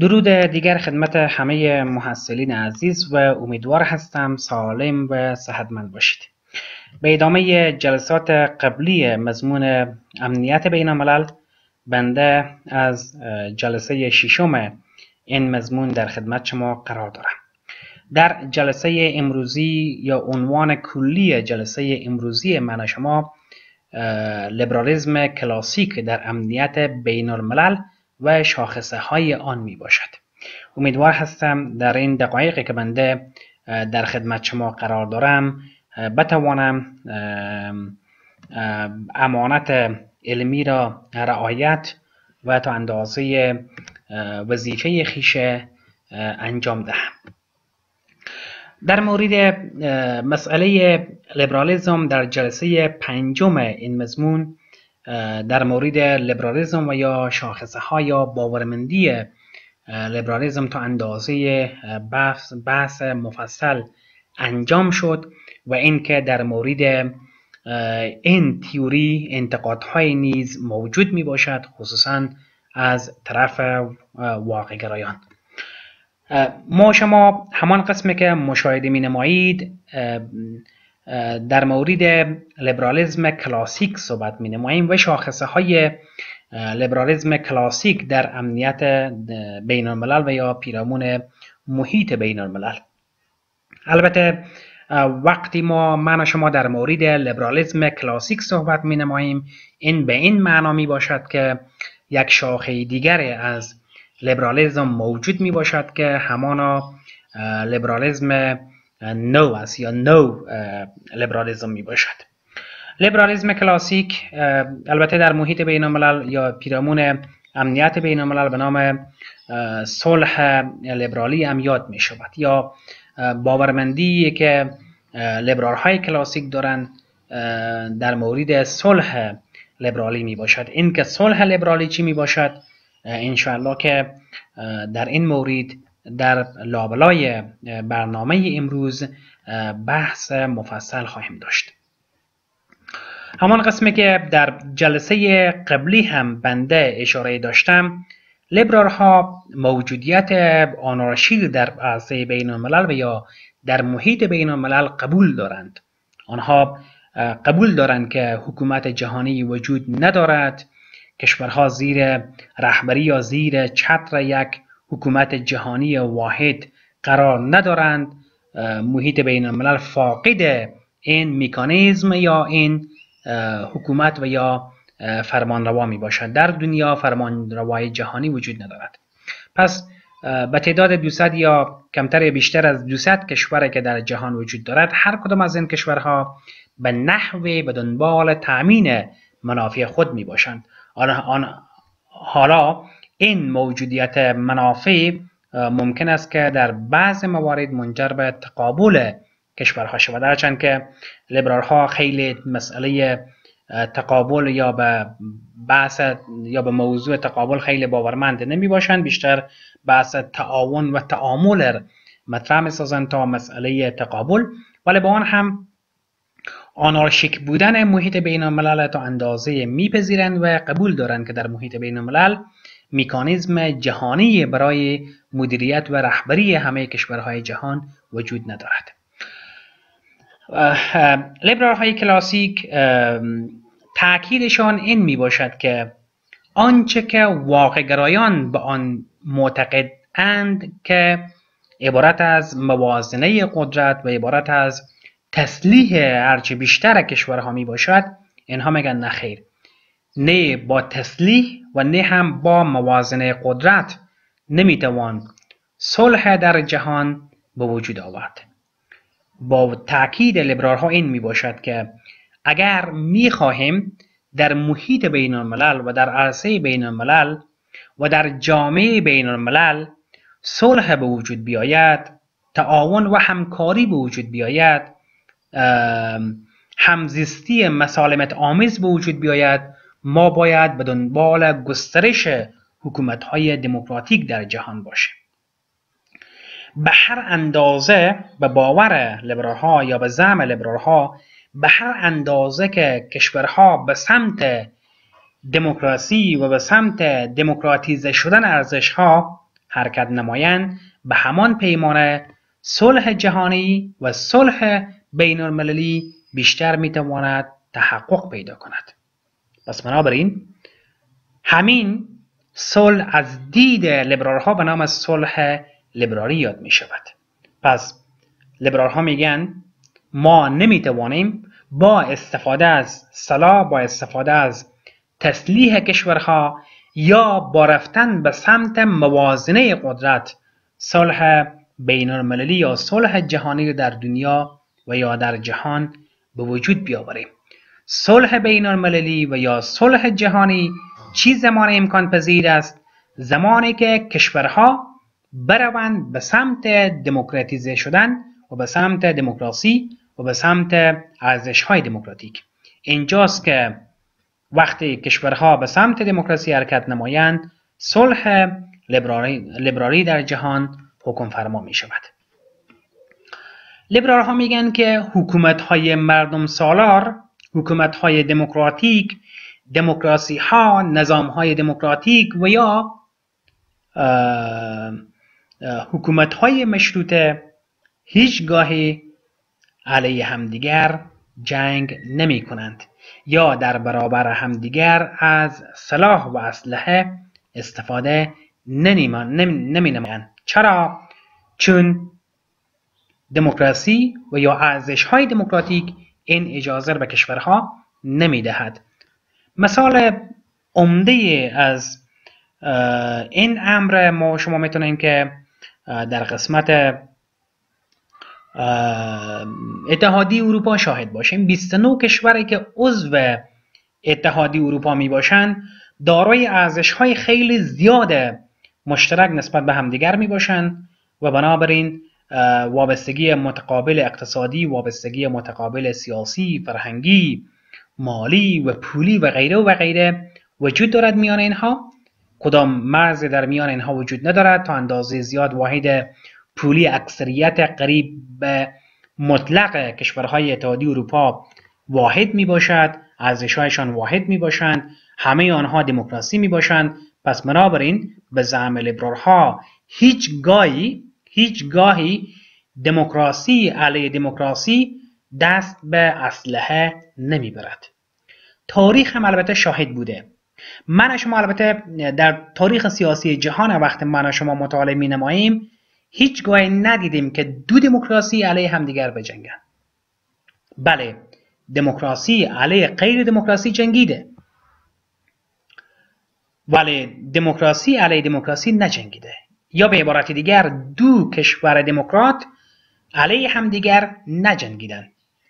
درود دیگر خدمت همه محصلین عزیز و امیدوار هستم سالم و صحتمند باشید. به ادامه جلسات قبلی مضمون امنیت بین الملل بنده از جلسه ششم این مضمون در خدمت شما قرار دارم. در جلسه امروزی یا عنوان کلی جلسه امروزی من شما لیبرالیزم کلاسیک در امنیت بین الملل و شاخصه های آن می باشد امیدوار هستم در این دقایقی که بنده در خدمت شما قرار دارم بتوانم امانت علمی را رعایت و تا اندازه وظیفه خیشه انجام دهم. در مورد مسئله لیبرالیزم در جلسه پنجم این مضمون در مورد لیبرالیزم و یا شاخصه ها یا باورمندی لیبرالیزم تا اندازه بحث, بحث مفصل انجام شد و اینکه در مورد این تیوری انتقادهای نیز موجود می باشد خصوصا از طرف واقعگرایان. ما شما همان قسمی که مشاهده می نمایید در مورد لیبرالیزم کلاسیک صحبت می نماییم و شاخصه های لیبرالیزم کلاسیک در امنیت بین الملل و یا پیرامون محیط بین الملل البته وقتی ما من و شما در مورد لیبرالیزم کلاسیک صحبت می نماییم این به این معنا می باشد که یک شاخه دیگر از لیبرالیزم موجود می باشد که همانا لیبرالیزم نو است یا نو لیبرالیزم می باشد. لیبرالیزم کلاسیک البته در محیط بین الملل یا پیرامون امنیت بین الملل به نام صلح لیبرالی هم یاد می شود یا باورمندی که لیبرال های کلاسیک دارند در مورد صلح لیبرالی می باشد. این که صلح لیبرالی چی می باشد؟ انشاءالله که در این مورد در لابلای برنامه امروز بحث مفصل خواهیم داشت. همان قسمی که در جلسه قبلی هم بنده اشاره داشتم لیبرال ها موجودیت آنارشی در عرصه بین الملل و یا در محیط بین الملل قبول دارند. آنها قبول دارند که حکومت جهانی وجود ندارد. کشورها زیر رهبری یا زیر چتر یک حکومت جهانی واحد قرار ندارند محیط بین الملل فاقد این میکانیزم یا این حکومت و یا فرمانروا می باشد در دنیا فرمانروای جهانی وجود ندارد. پس به تعداد 200 یا کمتر یا بیشتر از 200 کشور که در جهان وجود دارد هر کدام از این کشورها به نحوی به دنبال تأمین منافع خود می باشند آن حالا این موجودیت منافع ممکن است که در بعض موارد منجر به تقابل کشورها شود. هرچند که لیبرال ها خیلی مسئله تقابل یا به بحث یا به موضوع تقابل خیلی باورمند نمی باشند بیشتر بحث تعاون و تعامل مطرح می سازند تا مسئله تقابل. ولی با آن هم آنارشیک بودن محیط بین الملل تا اندازه میپذیرند و قبول دارند که در محیط بین الملل میکانیزم جهانی برای مدیریت و رهبری همه کشورهای جهان وجود ندارد. لیبرال های کلاسیک تاکیدشان این می باشد که آنچه که واقعگرایان به آن معتقد اند که عبارت از موازنه قدرت و عبارت از تسلیح هرچه بیشتر کشورها می باشد اینها میگن نخیر نه با تسلیح و نه هم با موازنه قدرت نمی‌توان صلح در جهان به وجود آورد. با تاکید لیبرال ها این می باشد که اگر می خواهیم در محیط بین الملل و در عرصه بین الملل و در جامعه بین الملل صلح به وجود بیاید تعاون و همکاری به وجود بیاید همزیستی مسالمت آمیز به وجود بیاید ما باید به دنبال گسترش حکومت های دموکراتیک در جهان باشیم. به هر اندازه به باور لیبرال ها یا به زعم لیبرال ها به هر اندازه که کشورها به سمت دموکراسی و به سمت دموکراتیزه شدن ارزش ها حرکت نمایند به همان پیمانه صلح جهانی و صلح بین المللی بیشتر می‌تواند تحقق پیدا کند. پس بنابراین همین صلح از دید لیبرال ها به نام صلح لیبرالی یاد می شود پس لیبرال ها میگن ما نمی‌توانیم با استفاده از سلاح با استفاده از تسلیح کشورها یا با رفتن به سمت موازنه قدرت صلح بین المللی یا صلح جهانی در دنیا و یا در جهان به وجود بیاوریم. صلح بین المللی و یا صلح جهانی چی زمان امکان پذیر است زمانی که کشورها بروند به سمت دموکراتیزه شدن و به سمت دموکراسی و به سمت ارزش های دموکراتیک. اینجاست که وقتی کشورها به سمت دموکراسی حرکت نمایند صلح لیبرالی در جهان حکم فرما می شود لیبرال ها میگن که حکومت های مردم سالار حکومت های دموکراتیک دموکراسی ها نظام های دموکراتیک و یا حکومت های مشروطه هیچگاهی علیه همدیگر جنگ نمی کنند یا در برابر همدیگر از سلاح و اسلحه استفاده نمی نمایند چرا؟ چون دموکراسی و یا ارزش های دموکراتیک این اجازه به کشورها نمی دهد مثال عمده از این امر ما شما می‌تونیم که در قسمت اتحادی اروپا شاهد باشیم. 29 کشوری که عضو اتحادی اروپا می باشند دارای ارزش های خیلی زیاد مشترک نسبت به همدیگر می باشند و بنابراین وابستگی متقابل اقتصادی وابستگی متقابل سیاسی فرهنگی مالی و پولی و غیره و غیره وجود دارد میان اینها. کدام مرز در میان اینها وجود ندارد تا اندازه زیاد واحد پولی اکثریت قریب به مطلق کشورهای اتحادی اروپا واحد می باشد ارزشهایشان واحد می باشند همه آنها دموکراسی می باشند پس بنابراین به زعم لیبرال ها هیچ گاهی هیچ گاهی دموکراسی علیه دموکراسی دست به اسلحه نمی‌برد. تاریخ هم البته شاهد بوده. من شما البته در تاریخ سیاسی جهان وقت من شما مطالعه می نماییم هیچگاه ندیدیم که دو دموکراسی علیه همدیگر بجنگن بله دموکراسی علیه غیر دموکراسی جنگیده. ولی دموکراسی علیه دموکراسی نجنگیده. یا به عبارت دیگر دو کشور دموکرات علیه همدیگر نجنگیدن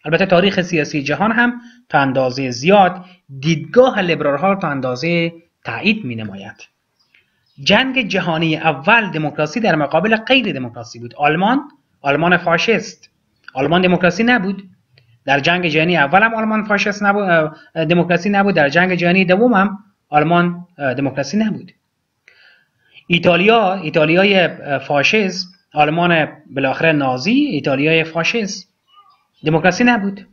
البته تاریخ سیاسی جهان هم تا اندازه زیاد دیدگاه لیبرال ها تا اندازه تایید می نماید جنگ جهانی اول دموکراسی در مقابل غیر دموکراسی بود. آلمان آلمان فاشیست آلمان دموکراسی نبود. در جنگ جهانی اول هم آلمان فاشیست نبود دموکراسی نبود. در جنگ جهانی دوم هم آلمان دموکراسی نبود. ایتالیا ایتالیای فاشیست آلمان بالاخره نازی ایتالیای فاشیست دموکراسی نبود.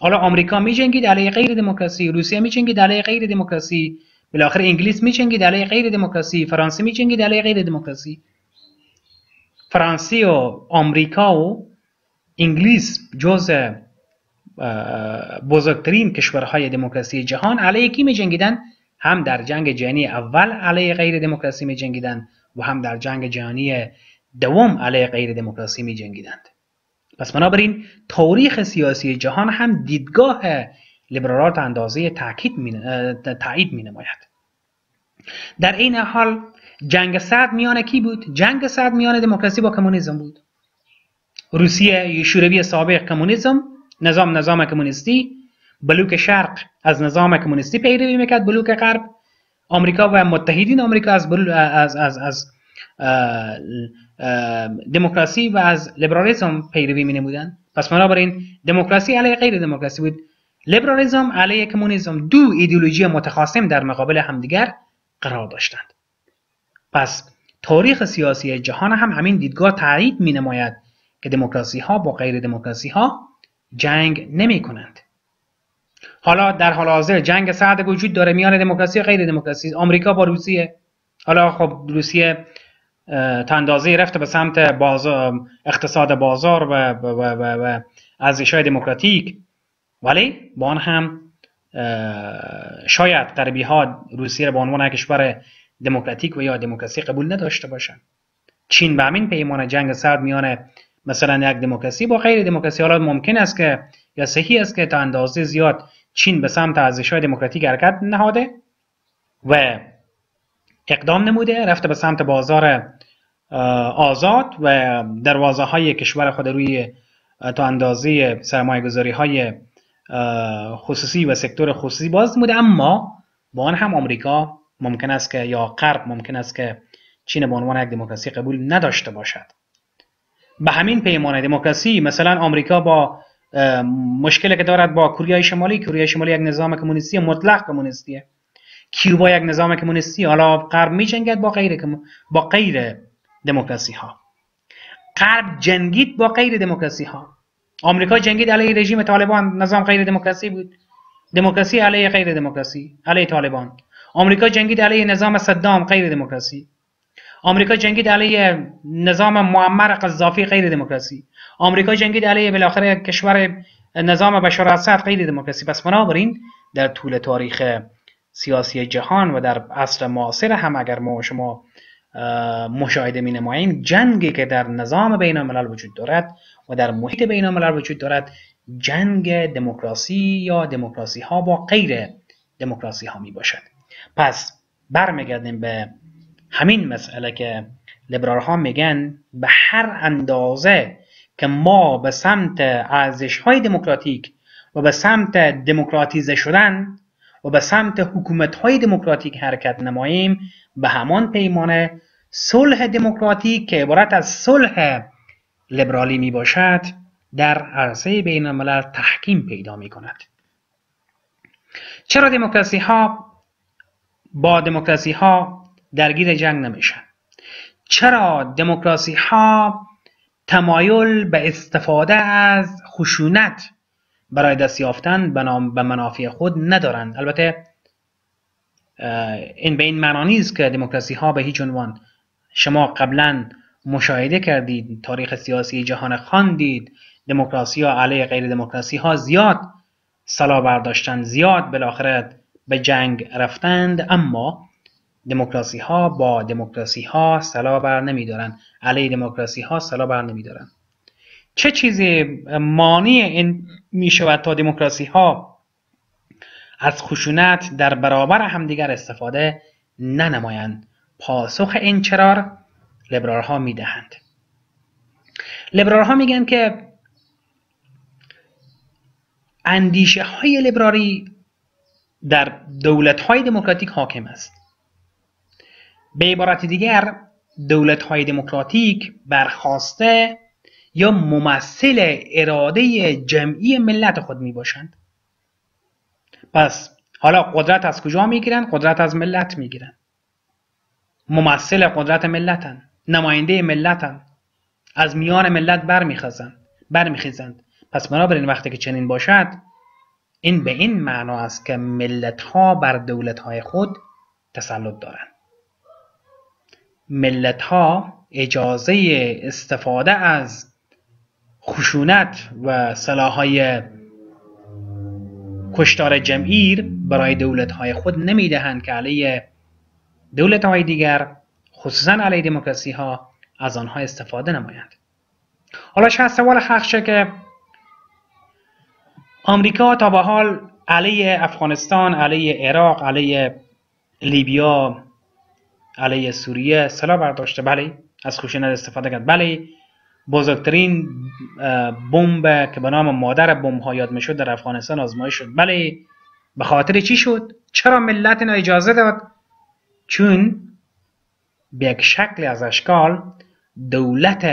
حالا آمریکا می جنگید علیه غیر دموکراسی. روسیه می جنگید علیه غیر دموکراسی. بالاخره انگلیس می جنگید علیه غیر دموکراسی. فرانسه می جنگید علیه غیر دموکراسی. فرانسه و آمریکا و انگلیس جز بزرگترین کشورهای دموکراسی جهان علیه کی می جنگیدن هم در جنگ جهانی اول علیه غیر دموکراسی می جنگیدن و هم در جنگ جهانی دوم علیه غیر دموکراسی می جنگیدند پس بنابراین تاریخ سیاسی جهان هم دیدگاه لیبرالات اندازه تایید می نماید در این حال جنگ سرد میان کی بود؟ جنگ سرد میان دموکراسی با کمونیسم بود. روسیه شوروی سابق کمونیسم نظام نظام کمونیستی بلوک شرق از نظام کمونیستی پیروی می‌کرد بلوک غرب. آمریکا و متحدین آمریکا از, از, از, از دموکراسی و از لیبرالیسم پیروی می نمودن پس بنابراین دموکراسی علیه غیر دموکراسی بود. لیبرالیسم علیه کمونیسم دو ایدئولوژی متخاصم در مقابل همدیگر قرار داشتند. پس تاریخ سیاسی جهان هم همین دیدگاه تایید می نماید که دموکراسی ها با غیر دموکراسی ها جنگ نمی کنند حالا در حال حاضر جنگ سرد وجود داره میان دموکراسی و غیر دموکراسی. آمریکا با روسیه. حالا خب روسیه تا اندازه رفته به سمت بازار اقتصاد بازار و, و, و, و دموکراتیک. ولی با آن هم شاید غربی ها روسیه به عنوان کشور دموکراتیک و یا دموکراسی قبول نداشته باشند. چین به همین پیمان جنگ سرد میان مثلا یک دموکراسی با غیر دموکراسی. حالا ممکن است که یا صحیح است که تا اندازه زیاد چین به سمت ارزش های دموکراتیک حرکت نهاده و اقدام نموده رفته به سمت بازار آزاد و دروازه های کشور خود روی تا اندازه سرمایه گذاری های خصوصی و سکتور خصوصی باز نموده. اما با آن هم آمریکا ممکن است که یا غرب ممکن است که چین به عنوان یک دموکراسی قبول نداشته باشد. به همین پیمانه دموکراسی مثلا آمریکا با مشکلی که دارد با کره شمالی کره شمالی یک نظام کمونیستی مطلق کمونیستیه کیوبا یک نظام کمونیستی. حالا غرب می جنگد با غیر با غیر دموکراسی ها غرب جنگید با غیر دموکراسی ها آمریکا جنگید علیه رژیم طالبان. نظام غیر دموکراسی بود. دموکراسی علیه غیر دموکراسی. علیه طالبان. آمریکا جنگید علیه نظام صدام غیر دموکراسی. آمریکا جنگید علیه نظام معمر قذافی غیر دموکراسی. آمریکا جنگید علیه بالاخره کشور نظام بشار اسد غیر دموکراسی. پس بنابراین در طول تاریخ سیاسی جهان و در عصر معاصر هم اگر ما شما مشاهده می نماییم جنگی که در نظام بین الملل وجود دارد و در محیط بین الملل وجود دارد جنگ دموکراسی یا دموکراسی ها با غیر دموکراسی ها می باشد پس برمیگردیم به همین مسئله که لبرال ها میگن به هر اندازه که ما به سمت ارزش های دموکراتیک و به سمت دموکراتیزه شدن و به سمت حکومت های دموکراتیک حرکت نماییم به همان پیمانه صلح دموکراتیک که عبارت از صلح لبرالی می باشد در عرصه بین الملل تحکیم پیدا می کند چرا دموکراسی ها با دموکراسی ها درگیر جنگ نمیشن؟ چرا دموکراسی ها تمایل به استفاده از خشونت برای دست یافتن به منافع خود ندارند. البته این به این معنا نیست که دموکراسی ها به هیچ عنوان شما قبلا مشاهده کردید تاریخ سیاسی جهان خواندید دموکراسی ها علیه غیر دموکراسی ها زیاد سلا برداشتن زیاد بالاخره به جنگ رفتند. اما دموکراسی ها با دموکراسی ها سلا بر نمیدارن. علیه دموکراسی ها سلا بر نمیدارن. چه چیزی مانع این می شود تا دموکراسی ها از خشونت در برابر همدیگر استفاده ننمایند؟ پاسخ این چرار لبرال ها می دهند لبرال ها میگن که اندیشه های لبراری در دولت های دموکراتیک حاکم است. به عبارت دیگر دولت های دموکراتیک برخواسته یا ممثل اراده جمعی ملت خود می باشند پس حالا قدرت از کجا می گیرند؟ قدرت از ملت می گیرند ممثل قدرت ملتن نماینده ملتن از میان ملت برمیخزند برمیخیزند. پس بنابراین وقتی که چنین باشد این به این معنا است که ملت ها بر دولت های خود تسلط دارند. ملت ها اجازه استفاده از خشونت و سلاحهای کشتار جمعیر برای دولت های خود نمی دهند که علیه دولت های دیگر خصوصا علیه دموکراسی ها از آنها استفاده نمایند. حالا شاید سوال حق که آمریکا تا به حال علیه افغانستان علیه عراق علیه لیبیا علیه سوریه سلاح برداشته. بله از خشونت استفاده کرد. بله بزرگترین بمب که به نام مادر بمب ها یاد می‌شد در افغانستان آزمایش شد. بله به خاطر چی شد؟ چرا ملت اینا اجازه داد؟ چون به یک شکل از اشکال دولت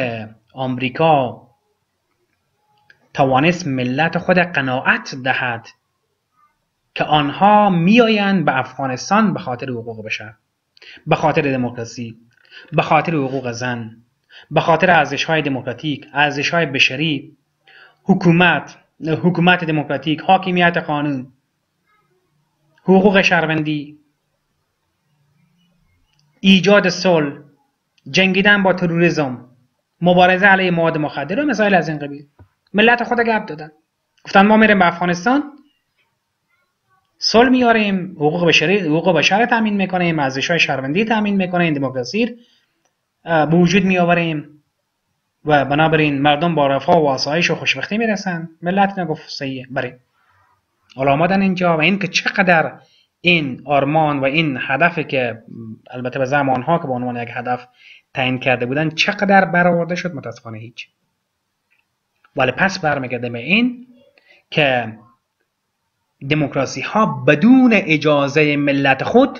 آمریکا توانست ملت خود قناعت دهد که آنها میآیند به افغانستان به خاطر حقوق بشر. به خاطر دموکراسی به خاطر حقوق زن به خاطر ارزش های دموکراتیک ارزش های بشری حکومت حکومت دموکراتیک حاکمیت قانون حقوق شهروندی ایجاد صلح جنگیدن با تروریسم مبارزه علیه مواد مخدر و مسائل از این قبیل. ملت خود گپ دادن. گفتن ما میریم به افغانستان صلح میاریم حقوق بشری حقوق بشر تامین می‌کنیم ارزش های شهروندی تامین می‌کنیم دموکراسی به وجود میآوریم و بنابراین مردم با رفاه و آسایش و خوشبختی می‌رسن. ملت نگفت صحیحه بریم. حالا آمدن اینجا و اینکه چقدر این آرمان و این هدفی که البته به زمان ها که به عنوان یک هدف تعیین کرده بودن چقدر برآورده شد متاسفانه هیچ. ولی پس برمیگرده به این که دموکراسی ها بدون اجازه ملت خود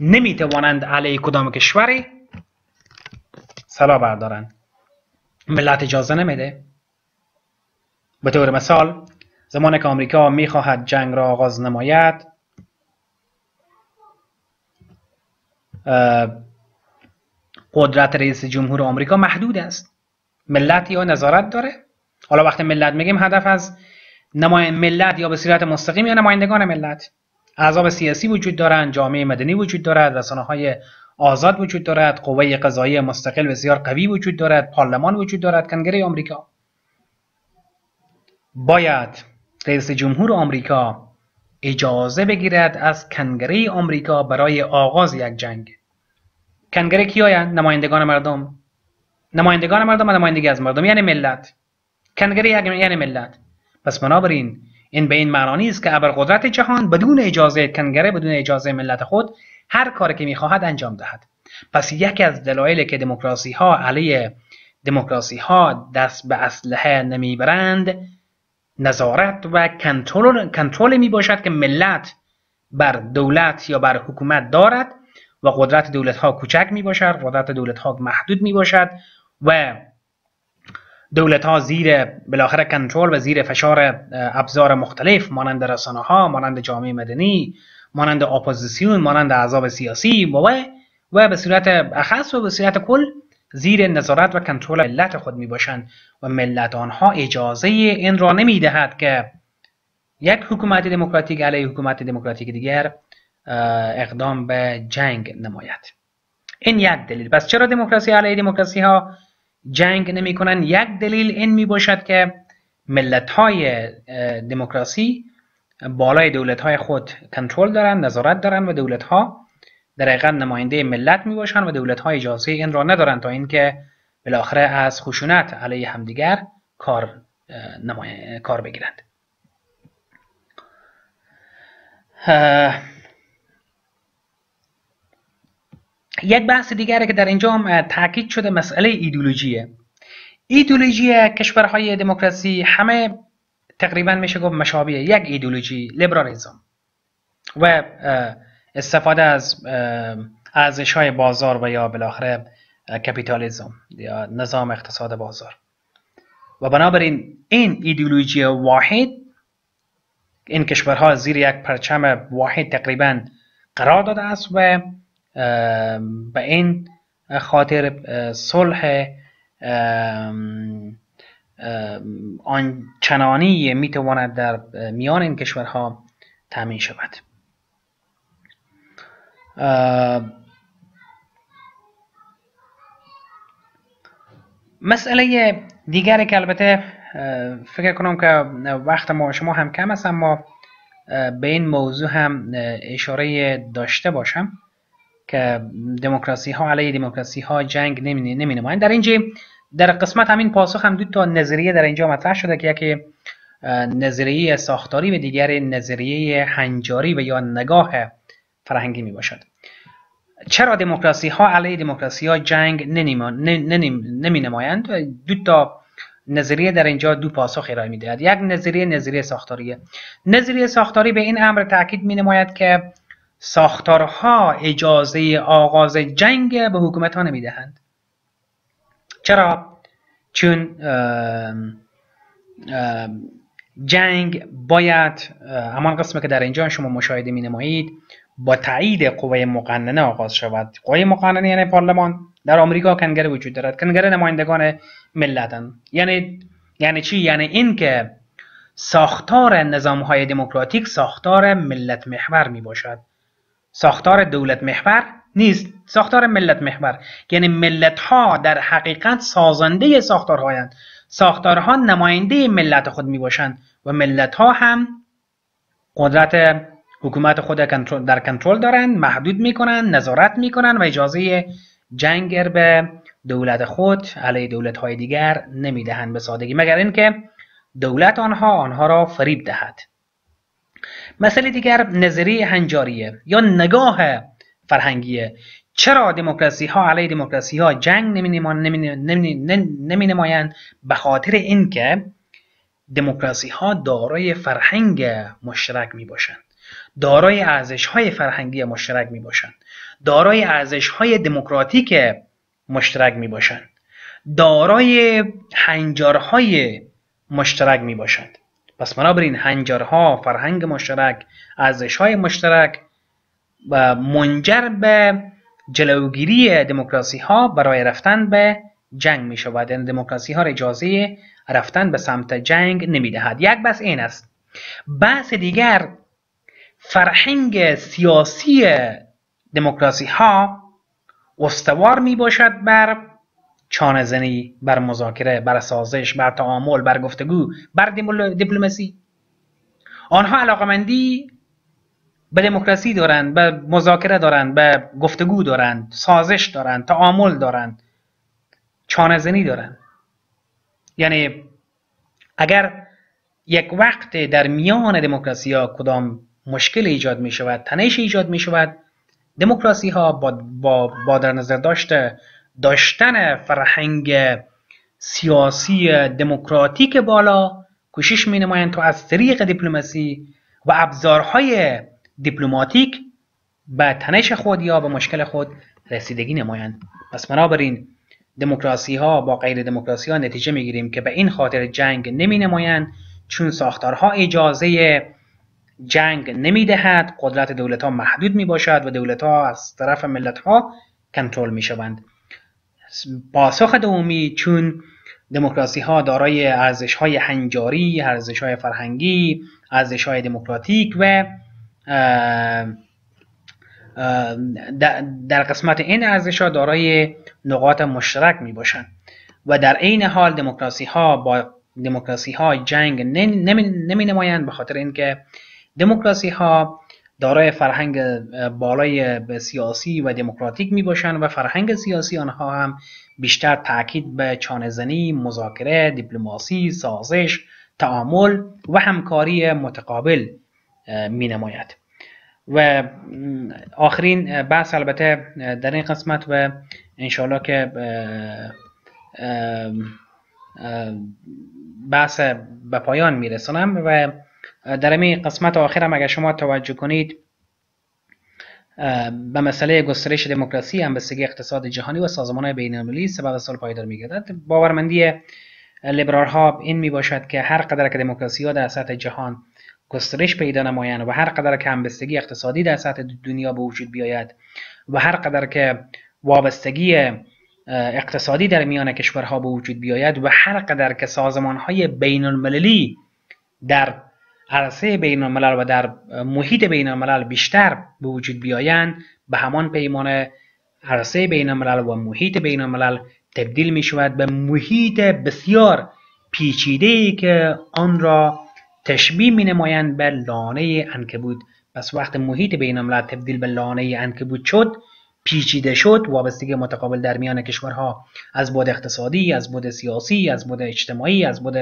نمی‌توانند علیه کدام کشوری سلا بردارند. ملت اجازه نمیده. به طور مثال زمان که آمریکا می‌خواهد جنگ را آغاز نماید قدرت رئیس جمهور آمریکا محدود است. ملت یا نظارت داره؟ حالا وقتی ملت میگیم هدف از نمای ملت یا به صورت مستقیم یا نمایندگان ملت. احزاب سیاسی وجود دارند جامعه مدنی وجود دارد رسانه های آزاد وجود دارد قوه قضایی مستقل بسیار قوی وجود دارد پارلمان وجود دارد کنگره آمریکا. باید رئیس جمهور آمریکا اجازه بگیرد از کنگره آمریکا برای آغاز یک جنگ. کنگره کیایند نمایندگان مردم. نمایندگان مردم و نمایندگی از مردم یعنی ملت. کنگره یعنی ملت. پس بنابراین این به این معنا نیست که ابرقدرت جهان بدون اجازه کنگره بدون اجازه ملت خود هر کاری که می‌خواهد انجام دهد. پس یکی از دلایلی که دموکراسی ها علیه دموکراسی ها دست به اسلحه نمی‌برند نظارت و کنترل کنترل می باشد که ملت بر دولت یا بر حکومت دارد و قدرت دولت ها کوچک می باشد قدرت دولت ها محدود می باشد و دولت ها زیر بالاخره کنترل و زیر فشار ابزار مختلف مانند رسانه ها مانند جامعه مدنی مانند اپوزیسیون مانند احزاب سیاسی و و به صورت اخص و به صورت کل زیر نظارت و کنترل ملت خود می باشند و ملت آنها اجازه این را نمی دهد که یک حکومت دموکراتیک علیه حکومت دموکراتیک دیگر اقدام به جنگ نماید. این یک دلیل. پس چرا دموکراسی علیه دموکراسی ها جنگ نمی کنن یک دلیل این می باشد که ملت های دموکراسی بالای دولت های خود کنترل دارند نظارت دارند و دولت ها در حقیقت نماینده ملت می باشند و دولت های اجازه این را ندارند تا اینکه بالاخره از خشونت علیه همدیگر کار کار بگیرند. یک بحث دیگری که در اینجا تاکید شده مسئله ایدولوژیه. ایدولوژی کشورهای دموکراسی همه تقریبا میشه گفت مشابه یک ایدولوژی لیبرالیزم. و استفاده از ارزش های بازار و یا بالاخره کپیتالیزم یا نظام اقتصاد بازار. و بنابراین این ایدئولوژی واحد این کشورها زیر یک پرچم واحد تقریبا قرار داده است و به این خاطر صلح آنچنانی می‌تواند در میان این کشورها تامین شود. مسئله دیگری که البته فکر کنم که وقت ما شما هم کم است اما به این موضوع هم اشاره داشته باشم. که دموکراسی ها علیه دموکراسی ها جنگ نمی, نمی در اینجا در قسمت همین پاسخ هم دو تا نظریه در اینجا مطرح شده که یکی نظریه ساختاری و دیگر نظریه هنجاری و یا نگاه فرهنگی می باشد. چرا دموکراسی ها علیه دموکراسی ها جنگ نمی نمایند دو تا نظریه در اینجا دو پاسخ ارائه می دهد. یک نظریه نظریه ساختاریه. نظریه ساختاری به این امر تاکید می نماید که ساختارها اجازه آغاز جنگ به حکومت ها نمی دهند چرا؟ چون جنگ باید همان قسمه که در اینجا شما مشاهده می نمایید با تایید قوه مقننه آغاز شود. قوه مقننه یعنی پارلمان. در آمریکا کنگره وجود دارد. کنگره نمایندگان ملتن یعنی یعنی چی؟ یعنی این که ساختار نظام های دموکراتیک ساختار ملت محور می باشد ساختار دولت محور نیست. ساختار ملت محور. یعنی ملت ها در حقیقت سازنده ساختارهایند. ساختارها نماینده ملت خود می باشند و ملت ها هم قدرت حکومت خود در کنترل دارند محدود می‌کنند نظارت می‌کنند و اجازه جنگ به دولت خود علیه دولت های دیگر نمی‌دهند به سادگی. مگر اینکه دولت آنها آنها را فریب دهد. مسئله دیگر نظریه هنجاریه یا نگاه فرهنگیه. چرا دموکراسی ها علیه دموکراسی ها جنگ نمی نمایند به خاطر اینکه دموکراسی ها دارای فرهنگ مشترک می باشند دارای ارزش های فرهنگی مشترک می باشند دارای ارزش های دموکراتیک مشترک می باشند دارای هنجارهای مشترک می باشند پس بنابراین هنجارها فرهنگ مشترک ارزش های مشترک و منجر به جلوگیری دموکراسی ها برای رفتن به جنگ می شود یعنی دموکراسی ها اجازه رفتن به سمت جنگ نمی دهد یک بس این است. بحث دیگر فرهنگ سیاسی دموکراسی ها استوار می باشد بر چانه زنی بر مذاکره بر سازش بر تعامل بر گفتگو بر دیپلماسی. آنها علاقمندی به دموکراسی دارند به مذاکره دارند به گفتگو دارند سازش دارند تعامل دارند. چانه زنی دارند. یعنی اگر یک وقت در میان دموکراسی ها کدام مشکل ایجاد می شود تنش ایجاد می شود دموکراسی ها با, با, با در نظر داشته داشتن فرهنگ سیاسی دموکراتیک بالا کوشش می نمایند تا از طریق دیپلماسی و ابزارهای دیپلماتیک به تنش خود یا به مشکل خود رسیدگی نمایند. پس بنابراین دموکراسی ها با غیر دموکراسی ها نتیجه می گیریم که به این خاطر جنگ نمی نمایند چون ساختارها اجازه جنگ نمی دهد قدرت دولت ها محدود می باشد و دولت ها از طرف ملت ها کنترل می شوند پاسخ دومی چون دموکراسی ها دارای ارزش های هنجاری، ارزش های فرهنگی، ارزش های دموکراتیک و در قسمت این ارزش ها دارای نقاط مشترک می باشند و در عین حال دموکراسی ها با دموکراسی ها جنگ نمی نمایند به خاطر اینکه دموکراسی ها دارای فرهنگ بالای سیاسی و دموکراتیک می باشند و فرهنگ سیاسی آنها هم بیشتر تاکید به چانهزنی، مذاکره، دیپلماسی، سازش، تعامل و همکاری متقابل می نماید و آخرین بحث البته در این قسمت و انشاءالله که بحث به پایان میرسونم و در این قسمت آخرم اگر شما توجه کنید به مسئله گسترش دموکراسی همبستگی اقتصاد جهانی و سازمان بین المللی سبب سال پایدار میگردد. باورمندی لیبرال ها این می باشد که هر قدر که دموکراسی ها در سطح جهان گسترش پیدا نمایند و هر قدر که همبستگی اقتصادی در سطح دنیا به وجود بیاید و هر قدر که وابستگی اقتصادی در میان کشورها به وجود بیاید و هر قدر که سازمان های بین المللی در عرصه بین الملل و در محیط بین الملل بیشتر به وجود بیایند به همان پیمان عرصه بین الملل و محیط بین الملل تبدیل می شود به محیط بسیار پیچیده که آن را تشبیه می نمایند به لانه انکبود پس وقت محیط بین الملل تبدیل به لانه انکبود شد پیچیده شد وابستگی متقابل در میان کشورها از بود اقتصادی از بود سیاسی از بود اجتماعی از بود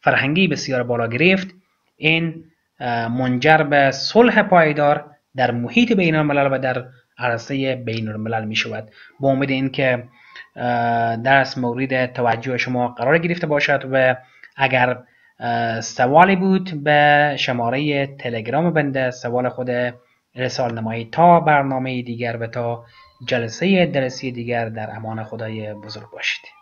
فرهنگی بسیار بالا گرفت. این منجر به صلح پایدار در محیط بین الملل و در عرصه بین الملل می شود با امید اینکه درس مورد توجه شما قرار گرفته باشد و اگر سوالی بود به شماره تلگرام بنده سوال خود ارسال نمایید تا برنامه دیگر و تا جلسه درسی دیگر در امان خدای بزرگ باشید.